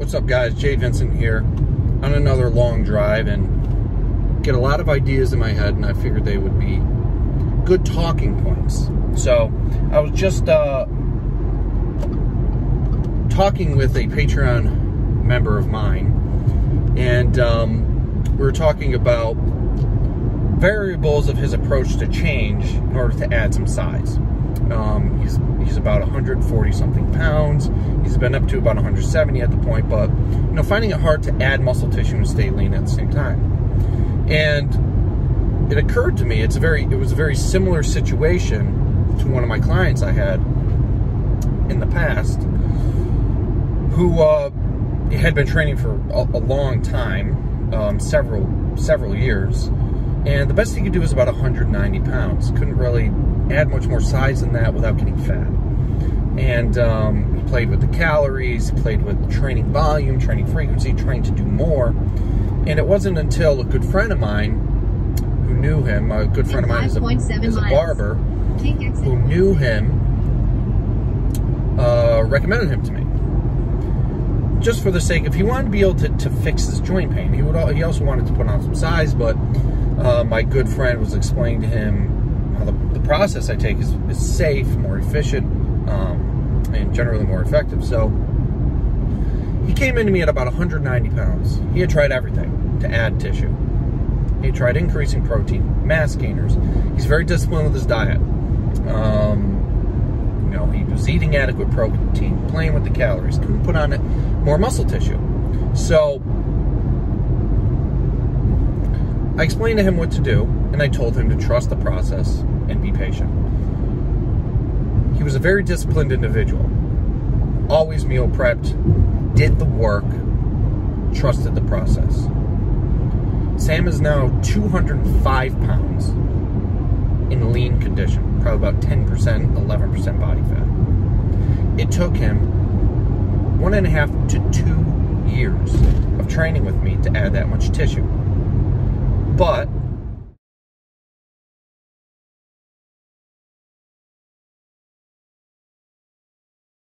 What's up guys, Jay Vincent here on another long drive and get a lot of ideas in my head and I figured they would be good talking points. So I was just uh, talking with a Patreon member of mine and um, we were talking about variables of his approach to change in order to add some size. Um, he's he's about 140 something pounds. He's been up to about 170 at the point, but you know, finding it hard to add muscle tissue and stay lean at the same time. And it occurred to me, it's a very it was a very similar situation to one of my clients I had in the past, who uh, had been training for a, a long time, um, several several years, and the best he could do was about 190 pounds. Couldn't really add much more size than that without getting fat. And um, he played with the calories, he played with training volume, training frequency, trying to do more. And it wasn't until a good friend of mine who knew him, a good friend of mine is a, is a barber, who knew him, uh, recommended him to me. Just for the sake of, he wanted to be able to, to fix his joint pain. He would. He also wanted to put on some size, but uh, my good friend was explaining to him the, the process I take is, is safe, more efficient, um, and generally more effective. So he came into me at about 190 pounds. He had tried everything to add tissue. He tried increasing protein, mass gainers. He's very disciplined with his diet. Um, you know, he was eating adequate protein, playing with the calories, couldn't put on more muscle tissue. So I explained to him what to do, and I told him to trust the process and be patient. He was a very disciplined individual. Always meal prepped, did the work, trusted the process. Sam is now 205 pounds in lean condition, probably about 10%, 11% body fat. It took him one and a half to two years of training with me to add that much tissue. But